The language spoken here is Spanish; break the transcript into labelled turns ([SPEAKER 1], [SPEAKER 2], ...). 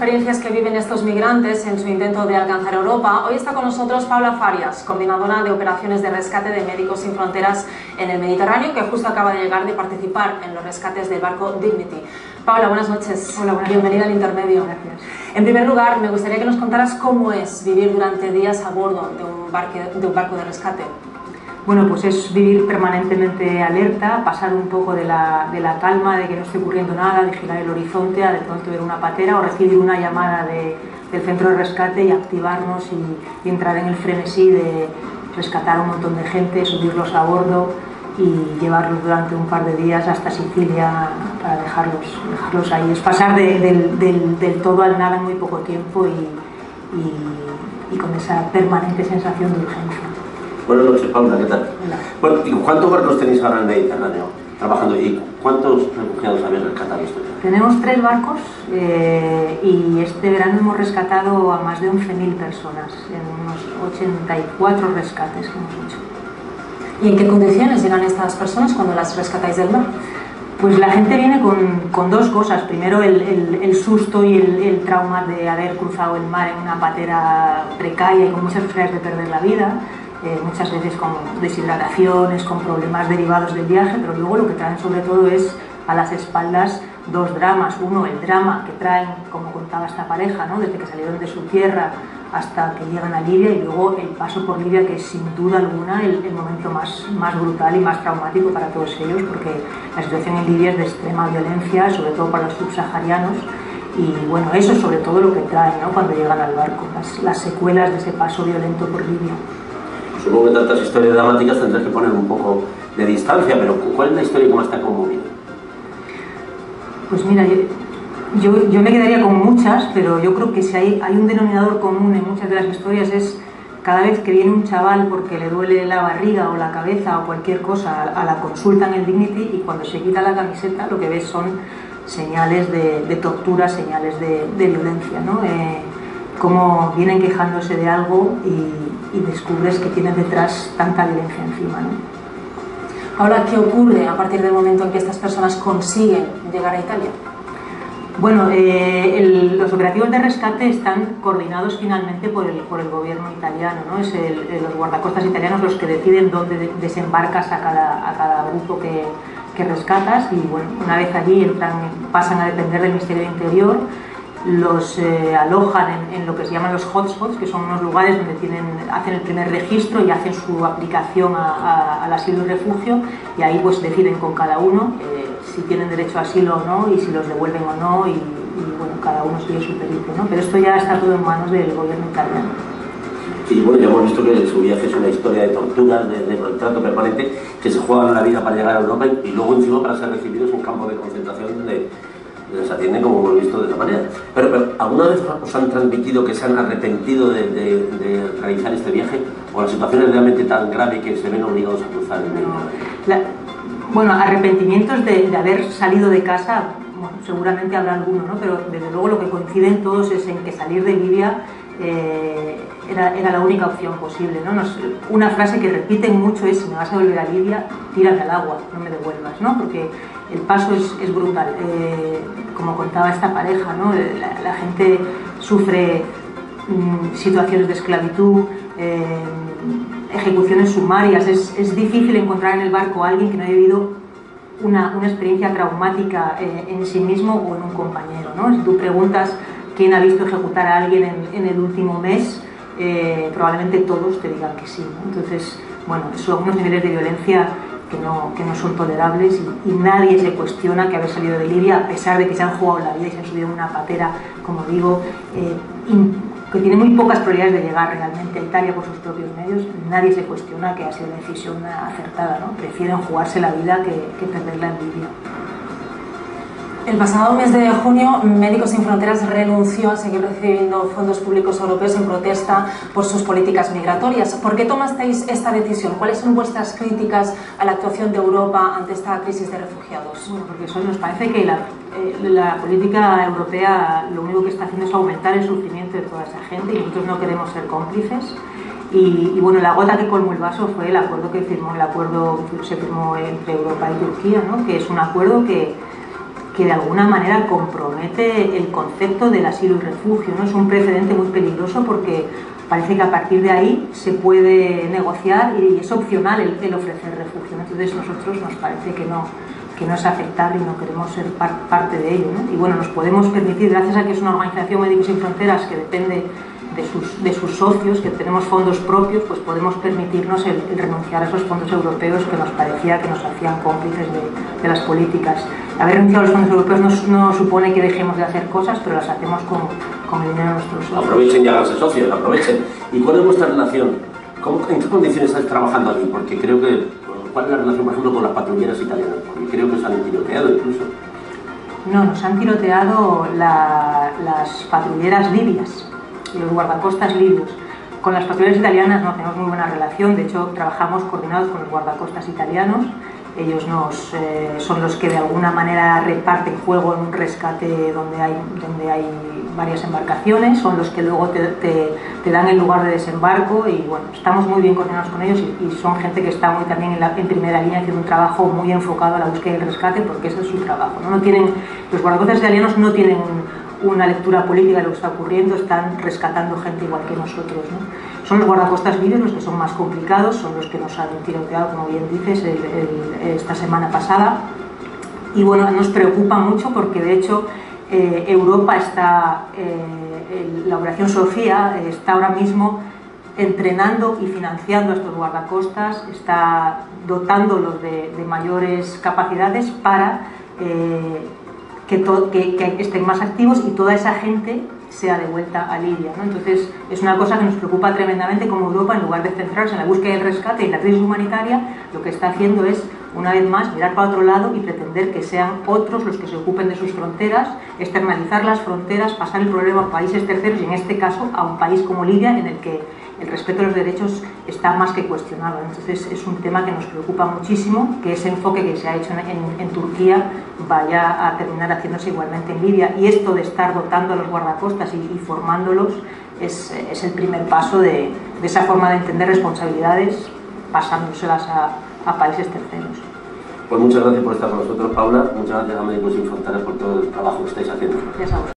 [SPEAKER 1] experiencias que viven estos migrantes en su intento de alcanzar Europa, hoy está con nosotros Paula Farias, coordinadora de operaciones de rescate de Médicos Sin Fronteras en el Mediterráneo, que justo acaba de llegar de participar en los rescates del barco Dignity. Paula, buenas noches.
[SPEAKER 2] Hola, buenas
[SPEAKER 1] Bienvenida al intermedio.
[SPEAKER 2] Gracias.
[SPEAKER 1] En primer lugar, me gustaría que nos contaras cómo es vivir durante días a bordo de un, de un barco de rescate.
[SPEAKER 2] Bueno, pues es vivir permanentemente alerta, pasar un poco de la, de la, calma, de que no esté ocurriendo nada, vigilar el horizonte, a de pronto ver una patera o recibir una llamada de, del centro de rescate y activarnos y, entrar en el frenesí de rescatar a un montón de gente, subirlos a bordo y llevarlos durante un par de días hasta Sicilia para dejarlos, dejarlos ahí. Es pasar de, del, del, todo al nada en muy poco tiempo y con esa permanente sensación de urgencia.
[SPEAKER 3] Buenas noches, Paula, ¿qué tal?
[SPEAKER 2] Hola.
[SPEAKER 3] Bueno, ¿cuántos barcos tenéis ahora en Mediterráneo trabajando y cuántos refugiados habéis rescatado esto?
[SPEAKER 2] Tenemos tres barcos eh, y este verano hemos rescatado a más de 11.000 personas en unos 84 rescates que hemos hecho.
[SPEAKER 1] ¿Y en qué condiciones llegan estas personas cuando las rescatáis del mar?
[SPEAKER 2] Pues la gente viene con, con dos cosas. Primero el, el, el susto y el, el, trauma de haber cruzado el mar en una patera precaria y con muchas posibilidades de perder la vida. Eh, muchas veces con deshidrataciones, con problemas derivados del viaje, pero luego lo que traen sobre todo es a las espaldas dos dramas. Uno, el drama que traen, como contaba esta pareja, ¿no? desde que salieron de su tierra hasta que llegan a Libia y luego el paso por Libia que es sin duda alguna el, el, momento más, más brutal y más traumático para todos ellos porque la situación en Libia es de extrema violencia, sobre todo para los subsaharianos y bueno, eso es sobre todo lo que traen ¿no? cuando llegan al barco, las, las secuelas de ese paso violento por Libia.
[SPEAKER 3] Supongo que tantas historias dramáticas tendrás que poner un poco de distancia, pero ¿cuál es la historia que más te ha conmovido?
[SPEAKER 2] Pues mira, yo, yo, me quedaría con muchas, pero yo creo que si hay, hay un denominador común en muchas de las historias es cada vez que viene un chaval porque le duele la barriga o la cabeza o cualquier cosa a, la consulta en el Dignity y cuando se quita la camiseta lo que ves son señales de, tortura, señales de, de violencia, ¿no? Eh, cómo vienen quejándose de algo y, y, descubres que tienen detrás tanta violencia encima. ¿no?
[SPEAKER 1] Ahora, ¿qué ocurre a partir del momento en que estas personas consiguen llegar a Italia?
[SPEAKER 2] Bueno, eh, el, los operativos de rescate están coordinados finalmente por el, por el gobierno italiano, ¿no? Es el, los guardacostas italianos los que deciden dónde desembarcas a cada, a cada grupo que, que rescatas y bueno, una vez allí entran, pasan a depender del Ministerio de Interior los eh, alojan en, lo que se llaman los hotspots, que son unos lugares donde tienen, hacen el primer registro y hacen su aplicación a, a, al asilo y refugio y ahí pues deciden con cada uno eh, si tienen derecho a asilo o no y si los devuelven o no y, bueno, cada uno sigue su periplo, ¿no? Pero esto ya está todo en manos del gobierno italiano.
[SPEAKER 3] Y bueno, ya hemos visto que su viaje es una historia de tortura, de, de maltrato permanente, que se juegan la vida para llegar a Europa y, y luego encima para ser recibidos en un campo de concentración de, les atienden como hemos visto de esa manera. Pero, ¿alguna vez os han transmitido que se han arrepentido de, realizar este viaje? ¿O la situación es realmente tan grave que se ven obligados a cruzar el
[SPEAKER 2] la, Bueno, arrepentimientos de, haber salido de casa, seguramente habrá alguno, ¿no? Pero desde luego lo que coinciden todos es en que salir de Libia eh, era, era, la única opción posible. ¿no? Nos, una frase que repiten mucho es, si me vas a volver a Libia, tírame al agua, no me devuelvas, ¿no? porque el paso es, es brutal. Eh, como contaba esta pareja, ¿no? la, la gente sufre mmm, situaciones de esclavitud, eh, ejecuciones sumarias, es, es, difícil encontrar en el barco a alguien que no haya vivido una, una experiencia traumática eh, en sí mismo o en un compañero. ¿no? Si tú preguntas quién ha visto ejecutar a alguien en, el último mes, eh, probablemente todos te digan que sí. Entonces, bueno, son unos niveles de violencia que no, que no son tolerables y, nadie se cuestiona que haber salido de Libia, a pesar de que se han jugado la vida y se han subido una patera, como digo, eh, que tiene muy pocas probabilidades de llegar realmente a Italia por sus propios medios, nadie se cuestiona que ha sido una decisión acertada, ¿no? prefieren jugarse la vida que, que perderla en Libia.
[SPEAKER 1] El pasado mes de junio, Médicos Sin Fronteras renunció a seguir recibiendo fondos públicos europeos en protesta por sus políticas migratorias. ¿Por qué tomasteis esta decisión? ¿Cuáles son vuestras críticas a la actuación de Europa ante esta crisis de refugiados?
[SPEAKER 2] Bueno, porque eso nos parece que la, eh, la política europea lo único que está haciendo es aumentar el sufrimiento de toda esa gente y nosotros no queremos ser cómplices. Y, y, bueno, la gota que colmó el vaso fue el acuerdo que firmó, el acuerdo se firmó entre Europa y Turquía, ¿no? que es un acuerdo que, que de alguna manera compromete el concepto del asilo y refugio. ¿no? Es un precedente muy peligroso porque parece que a partir de ahí se puede negociar y es opcional el, ofrecer refugio. Entonces nosotros nos parece que no, que no es aceptable y no queremos ser parte de ello. Y bueno, nos podemos permitir, gracias a que es una organización Médicos Sin Fronteras que depende de sus, de sus socios, que tenemos fondos propios, pues podemos permitirnos el, renunciar a esos fondos europeos que nos parecía que nos hacían cómplices de, las políticas. Haber renunciado a los fondos europeos no, supone que dejemos de hacer cosas, pero las hacemos con, con el dinero de nuestros socios.
[SPEAKER 3] Aprovechen y háganse socios, aprovechen. ¿Y cuál es vuestra relación? ¿Cómo, ¿En qué condiciones estáis trabajando aquí? Porque creo que, ¿cuál es la relación, por ejemplo, con las patrulleras italianas? Porque creo que os han tiroteado incluso.
[SPEAKER 2] No, nos han tiroteado las patrulleras libias los guardacostas libios. Con las patrullas italianas no tenemos muy buena relación, de hecho trabajamos coordinados con los guardacostas italianos. Ellos nos, eh, son los que de alguna manera reparten juego en un rescate donde hay, donde hay varias embarcaciones, son los que luego te, te, dan el lugar de desembarco y bueno, estamos muy bien coordinados con ellos y, son gente que está muy también en, la, en, primera línea haciendo un trabajo muy enfocado a la búsqueda y el rescate porque ese es su trabajo. ¿no? No tienen, los guardacostas italianos no tienen una lectura política de lo que está ocurriendo, están rescatando gente igual que nosotros. ¿no? Son los guardacostas libres los que son más complicados, son los que nos han tiroteado, como bien dices, esta semana pasada. Y bueno, nos preocupa mucho porque de hecho eh, Europa está, eh, la Operación Sofía está ahora mismo entrenando y financiando a estos guardacostas, está dotándolos de mayores capacidades para eh, que, que, estén más activos y toda esa gente sea de vuelta a Libia. ¿no? Entonces, es una cosa que nos preocupa tremendamente como Europa, en lugar de centrarse en la búsqueda del rescate y la crisis humanitaria, lo que está haciendo es, una vez más, mirar para otro lado y pretender que sean otros los que se ocupen de sus fronteras, externalizar las fronteras, pasar el problema a países terceros y, en este caso, a un país como Libia, en el que el respeto a los derechos está más que cuestionado. Entonces es un tema que nos preocupa muchísimo, que ese enfoque que se ha hecho en, Turquía vaya a terminar haciéndose igualmente en Libia. Y esto de estar dotando a los guardacostas y, formándolos es, el primer paso de, esa forma de entender responsabilidades pasándoselas a, países terceros.
[SPEAKER 3] Pues muchas gracias por estar con nosotros, Paula. Muchas gracias a Médicos Sin Fronteras por todo el trabajo que estáis haciendo.
[SPEAKER 2] A